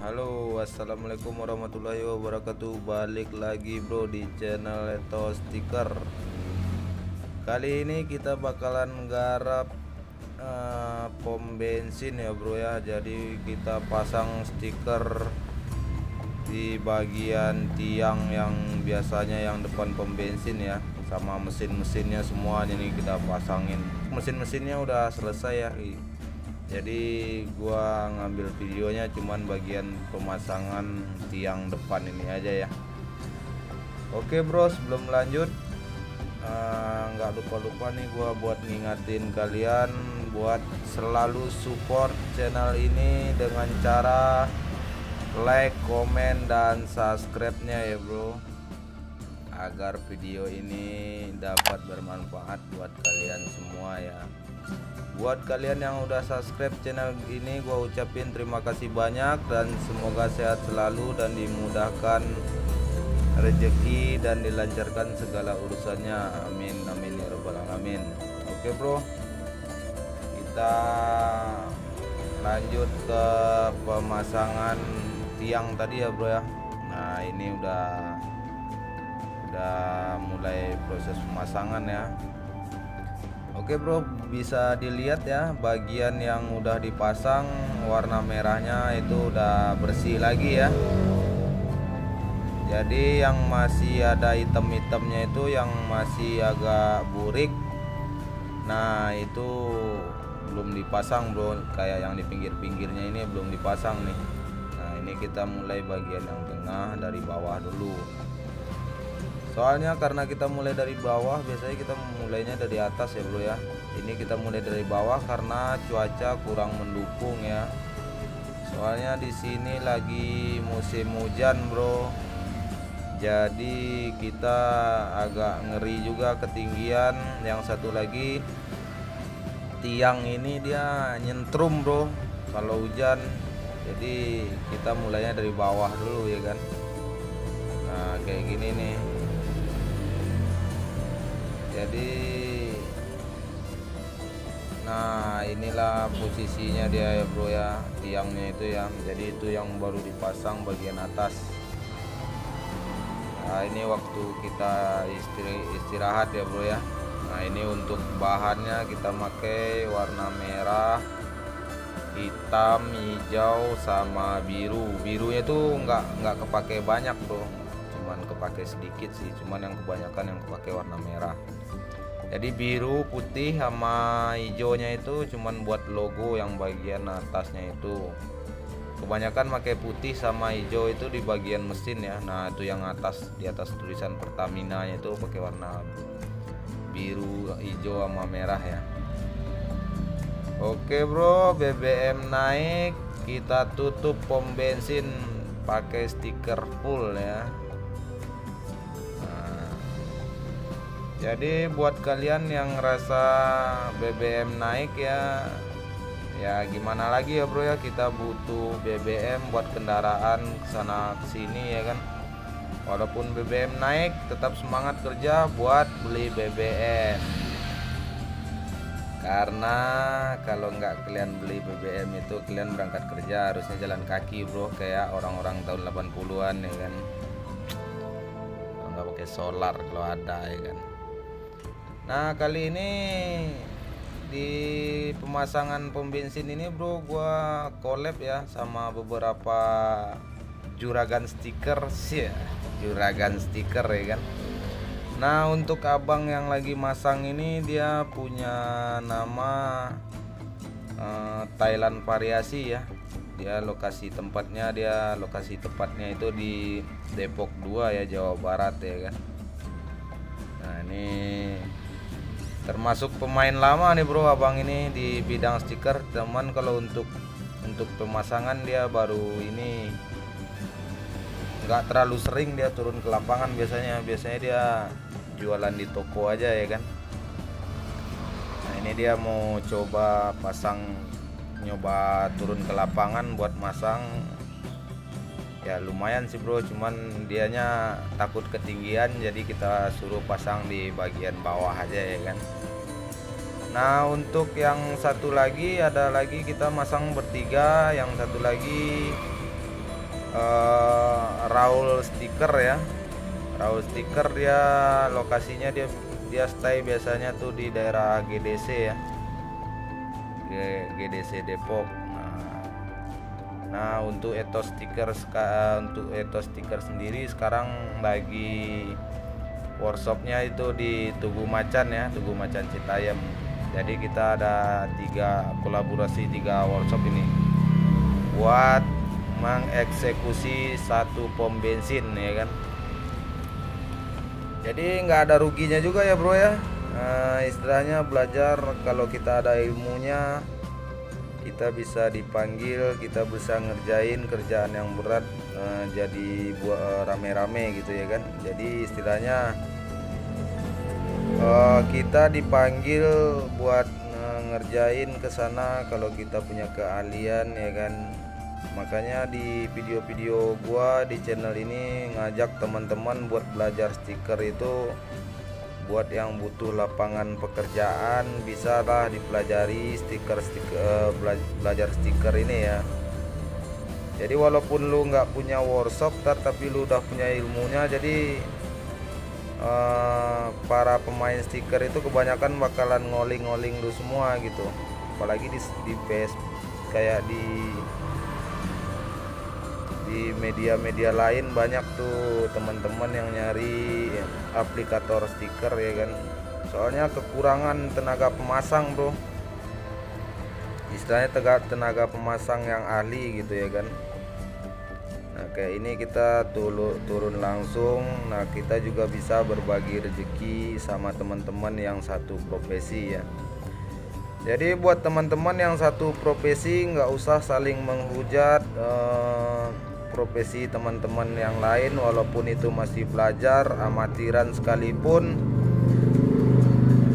Halo assalamualaikum warahmatullahi wabarakatuh. Balik lagi bro di channel Leto Stiker. Kali ini kita bakalan garap uh, pom bensin ya bro ya. Jadi kita pasang stiker di bagian tiang yang biasanya yang depan pom bensin ya sama mesin-mesinnya semuanya nih kita pasangin. Mesin-mesinnya udah selesai ya jadi gua ngambil videonya cuman bagian pemasangan tiang depan ini aja ya. Oke bro sebelum lanjut eh, nggak uh, lupa-lupa nih gua buat ngingatin kalian buat selalu support channel ini dengan cara like, komen, dan subscribe-nya ya bro. Agar video ini dapat bermanfaat buat kalian semua ya buat kalian yang udah subscribe channel ini gua ucapin terima kasih banyak dan semoga sehat selalu dan dimudahkan rezeki dan dilancarkan segala urusannya. Amin amin ya robbal alamin. Oke bro. Kita lanjut ke pemasangan tiang tadi ya bro ya. Nah ini udah udah mulai proses pemasangan ya Oke bro. Bisa dilihat ya bagian yang udah dipasang warna merahnya itu udah bersih lagi ya. Jadi yang masih ada hitam-hitamnya itu yang masih agak burik. Nah itu belum dipasang bro. Kayak yang di pinggir-pinggirnya ini belum dipasang nih. Nah ini kita mulai bagian yang tengah dari bawah dulu soalnya karena kita mulai dari bawah biasanya kita mulainya dari atas ya bro ya. Ini kita mulai dari bawah karena cuaca kurang mendukung ya. Soalnya di sini lagi musim hujan bro. Jadi kita agak ngeri juga ketinggian. Yang satu lagi tiang ini dia nyentrum bro kalau hujan. Jadi kita mulainya dari bawah dulu ya kan. Nah kayak gini nih jadi nah inilah posisinya dia ya bro ya. Tiangnya itu ya. Jadi itu yang baru dipasang bagian atas. Nah ini waktu kita istirahat ya bro ya. Nah ini untuk bahannya kita pakai warna merah hitam hijau sama biru. Birunya tuh nggak nggak kepake banyak bro. Cuman kepake sedikit sih. Cuman yang kebanyakan yang kepake warna merah jadi biru putih sama hijaunya itu cuman buat logo yang bagian atasnya itu. Kebanyakan pakai putih sama hijau itu di bagian mesin ya. Nah itu yang atas di atas tulisan Pertamina itu pakai warna biru hijau sama merah ya. Oke bro BBM naik. Kita tutup pom bensin pakai stiker full ya jadi buat kalian yang ngerasa BBM naik ya ya gimana lagi ya bro ya kita butuh BBM buat kendaraan sana sini ya kan. Walaupun BBM naik tetap semangat kerja buat beli BBM karena kalau nggak kalian beli BBM itu kalian berangkat kerja harusnya jalan kaki bro kayak orang-orang tahun 80-an ya kan. Nggak pakai solar kalau ada ya kan Nah kali ini di pemasangan pom bensin ini bro gua collab ya sama beberapa juragan stiker sih ya. Juragan stiker ya kan. Nah untuk abang yang lagi masang ini dia punya nama uh, Thailand variasi ya. Dia lokasi tempatnya dia lokasi tempatnya itu di Depok 2 ya Jawa Barat ya kan. Nah ini termasuk pemain lama nih bro abang ini di bidang stiker. Teman kalau untuk untuk pemasangan dia baru ini nggak terlalu sering dia turun ke lapangan biasanya. Biasanya dia jualan di toko aja ya kan? Nah ini dia mau coba pasang nyoba turun ke lapangan buat masang ya lumayan sih bro. Cuman dianya takut ketinggian jadi kita suruh pasang di bagian bawah aja ya kan? Nah untuk yang satu lagi ada lagi kita masang bertiga. Yang satu lagi Raul Stiker ya. Raul Stiker dia lokasinya dia dia stay biasanya tuh di daerah GDC ya. GDC Depok nah untuk etos stiker untuk etos stiker sendiri sekarang lagi workshopnya itu di Tugu Macan ya Tugu Macan Citayam. Jadi kita ada tiga kolaborasi tiga workshop ini. Buat mengeksekusi satu pom bensin ya kan? Jadi nggak ada ruginya juga ya bro ya. Nah, istilahnya belajar kalau kita ada ilmunya kita bisa dipanggil kita bisa ngerjain kerjaan yang berat uh, jadi buat uh, rame-rame gitu ya kan. Jadi istilahnya uh, kita dipanggil buat ngerjain ke sana kalau kita punya keahlian ya kan. Makanya di video-video gua di channel ini ngajak teman-teman buat belajar stiker itu buat yang butuh lapangan pekerjaan bisa lah dipelajari stiker stiker uh, belajar stiker ini ya. Jadi walaupun lu nggak punya workshop tapi lu udah punya ilmunya jadi uh, para pemain stiker itu kebanyakan bakalan ngoling-ngoling lu semua gitu. Apalagi di di base kayak di di media-media lain banyak tuh teman-teman yang nyari aplikator stiker ya kan? Soalnya kekurangan tenaga pemasang bro. Istilahnya tenaga, tenaga pemasang yang ahli gitu ya kan? Nah kayak ini kita turun langsung. Nah kita juga bisa berbagi rezeki sama teman-teman yang satu profesi ya. Jadi buat teman-teman yang satu profesi nggak usah saling menghujat eh, profesi teman-teman yang lain walaupun itu masih belajar amatiran sekalipun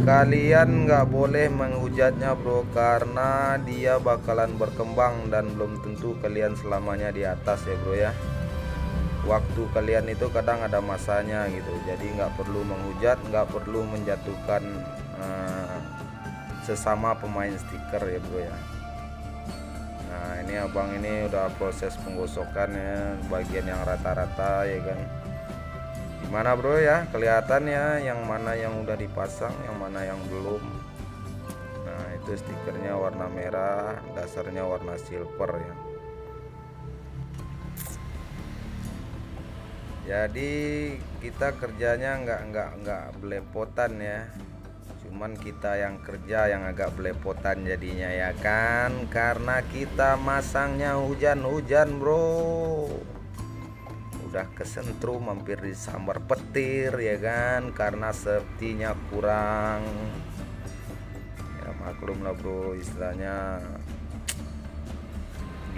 kalian nggak boleh menghujatnya bro karena dia bakalan berkembang dan belum tentu kalian selamanya di atas ya bro ya. Waktu kalian itu kadang ada masanya gitu jadi nggak perlu menghujat nggak perlu menjatuhkan uh, sesama pemain stiker ya bro ya nah ini abang ini udah proses penggosokan ya bagian yang rata-rata ya kan? Gimana bro ya? Kelihatan ya yang mana yang udah dipasang yang mana yang belum. Nah itu stikernya warna merah dasarnya warna silver ya. Jadi kita kerjanya nggak nggak nggak belepotan ya cuman kita yang kerja yang agak belepotan jadinya ya kan? Karena kita masangnya hujan-hujan bro. Udah kesentrum mampir di sambar petir ya kan? Karena safety-nya kurang. Ya maklum lah bro istilahnya.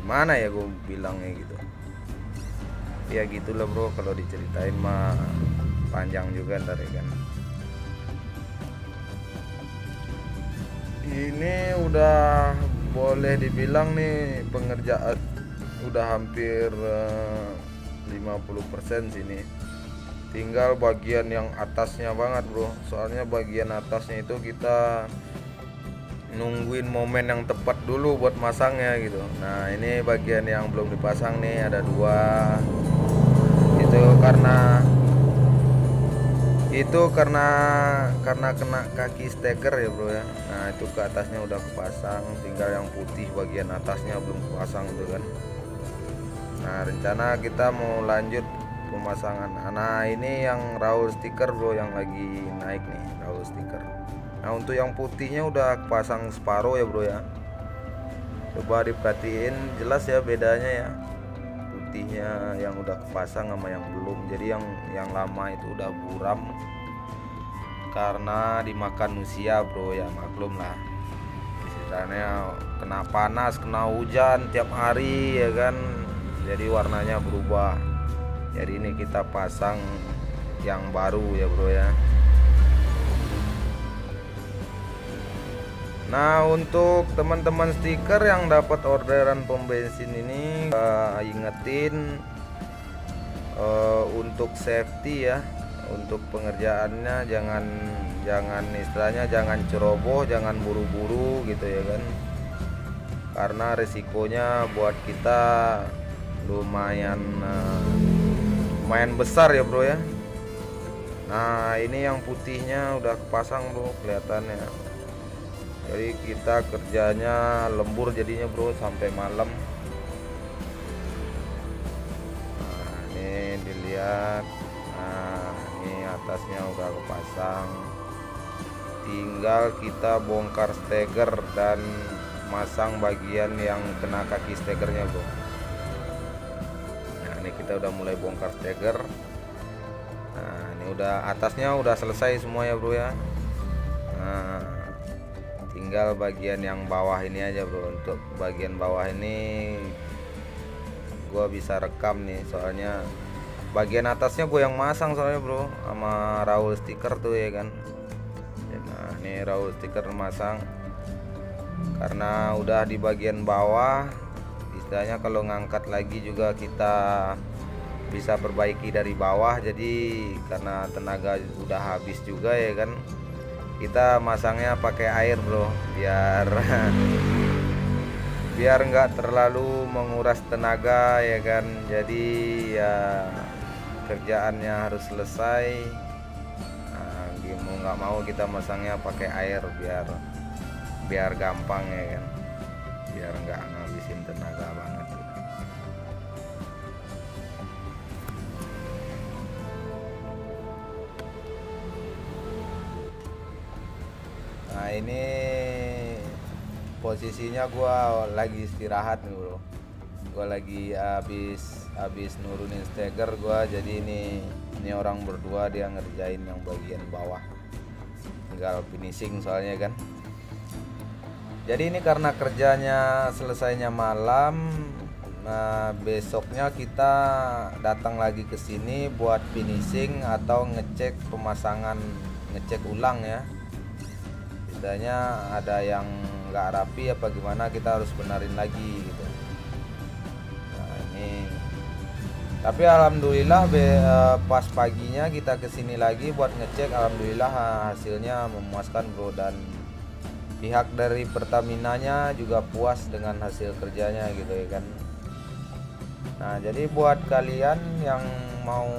Gimana ya gue bilangnya gitu? Ya gitulah bro kalau diceritain mah panjang juga ntar ya kan ini udah boleh dibilang nih pengerjaan udah hampir eh, uh, 50% sini tinggal bagian yang atasnya banget bro. Soalnya bagian atasnya itu kita nungguin momen yang tepat dulu buat masangnya gitu. Nah ini bagian yang belum dipasang nih ada dua. Itu karena itu karena karena kena kaki steker ya bro ya. Nah itu ke atasnya udah kepasang tinggal yang putih bagian atasnya belum kepasang tuh kan. Nah rencana kita mau lanjut pemasangan. Nah ini yang raw stiker bro yang lagi naik nih raw stiker. Nah untuk yang putihnya udah kepasang separuh ya bro ya. Coba diperhatiin jelas ya bedanya ya putihnya yang udah kepasang sama yang belum. Jadi yang yang lama itu udah buram karena dimakan usia bro ya maklum lah. Istilahnya kena panas kena hujan tiap hari ya kan? Jadi warnanya berubah. Jadi ini kita pasang yang baru ya bro ya Nah untuk teman-teman stiker yang dapat orderan pom bensin ini uh, ingetin uh, untuk safety ya untuk pengerjaannya jangan jangan istilahnya jangan ceroboh jangan buru-buru gitu ya kan. Karena resikonya buat kita lumayan uh, lumayan besar ya bro ya. Nah ini yang putihnya udah kepasang bro kelihatannya jadi kita kerjanya lembur jadinya bro sampai malam. Nah ini dilihat. Nah ini atasnya udah kepasang. Tinggal kita bongkar steger dan masang bagian yang kena kaki stegernya bro. Nah ini kita udah mulai bongkar steger nah ini udah atasnya udah selesai semua ya bro ya. Nah tinggal bagian yang bawah ini aja bro. Untuk bagian bawah ini gua bisa rekam nih. Soalnya bagian atasnya gue yang masang soalnya bro sama Raul stiker tuh ya kan? Nah ini Raul stiker masang. Karena udah di bagian bawah istilahnya kalau ngangkat lagi juga kita bisa perbaiki dari bawah. Jadi karena tenaga udah habis juga ya kan kita masangnya pakai air bro. Biar biar nggak terlalu menguras tenaga ya kan? Jadi ya kerjaannya harus selesai. Nah, mau nggak mau kita masangnya pakai air biar biar gampang ya kan? Biar nggak ngabisin tenaga banget nah ini posisinya gua lagi istirahat nih bro. Gua lagi habis habis nurunin steger gua. Jadi ini ini orang berdua dia ngerjain yang bagian bawah. Tinggal finishing soalnya kan. Jadi ini karena kerjanya selesainya malam nah besoknya kita datang lagi ke sini buat finishing atau ngecek pemasangan ngecek ulang ya istilahnya ada yang nggak rapi apa gimana kita harus benerin lagi gitu. Nah ini. Tapi alhamdulillah eh, pas paginya kita ke sini lagi buat ngecek alhamdulillah hasilnya memuaskan bro. Dan pihak dari Pertamina nya juga puas dengan hasil kerjanya gitu ya kan. Nah jadi buat kalian yang mau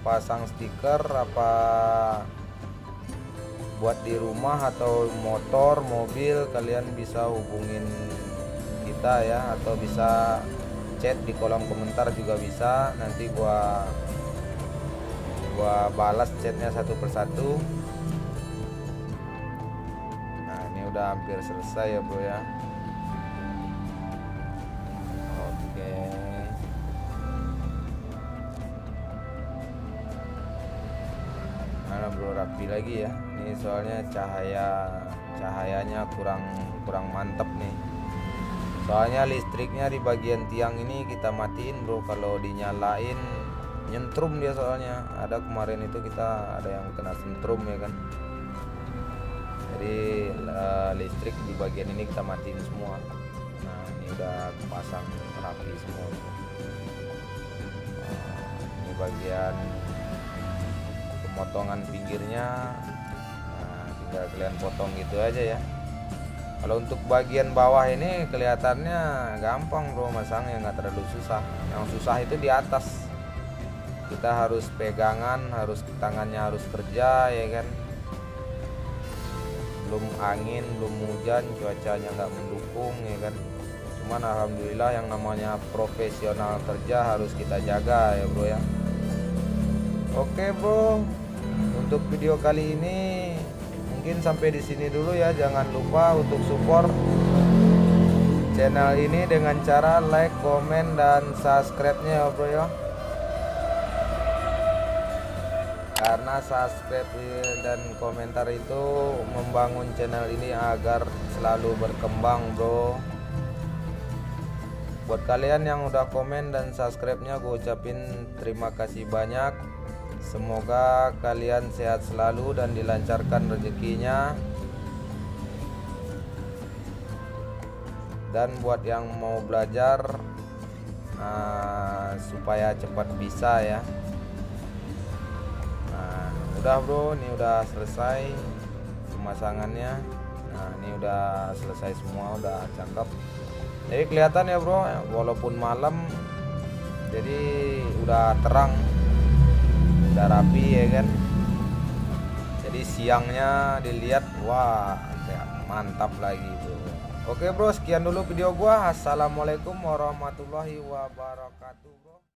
pasang stiker apa buat di rumah atau motor mobil kalian bisa hubungin kita ya atau bisa chat di kolom komentar juga bisa. Nanti gua gua balas chatnya satu persatu. Udah hampir selesai ya bro ya. Bro rapi lagi ya ini soalnya cahaya cahayanya kurang kurang mantep nih. Soalnya listriknya di bagian tiang ini kita matiin bro. Kalau dinyalain nyentrum dia soalnya. Ada kemarin itu kita ada yang kena sentrum ya kan? Jadi uh, listrik di bagian ini kita matiin semua. Nah ini udah pasang rapi semua. Nah, ini bagian pemotongan pinggirnya kalian potong gitu aja ya. Kalau untuk bagian bawah ini kelihatannya gampang bro masangnya nggak terlalu susah. Yang susah itu di atas. Kita harus pegangan harus tangannya harus kerja ya kan? Belum angin belum hujan cuacanya nggak mendukung ya kan? Cuman alhamdulillah yang namanya profesional kerja harus kita jaga ya bro ya. Oke bro. Untuk video kali ini mungkin sampai di sini dulu ya. Jangan lupa untuk support channel ini dengan cara like comment dan subscribe nya ya bro ya. Karena subscribe dan komentar itu membangun channel ini agar selalu berkembang bro. Buat kalian yang udah komen dan subscribe nya gue ucapin terima kasih banyak semoga kalian sehat selalu dan dilancarkan rezekinya. Dan buat yang mau belajar uh, supaya cepat bisa ya. Udah bro ini udah selesai pemasangannya. Nah ini udah selesai semua udah cakep. Jadi kelihatan ya bro walaupun malam jadi udah terang udah rapi ya kan? Jadi siangnya dilihat wah mantap lagi bro. Oke bro sekian dulu video gua. Assalamualaikum warahmatullahi wabarakatuh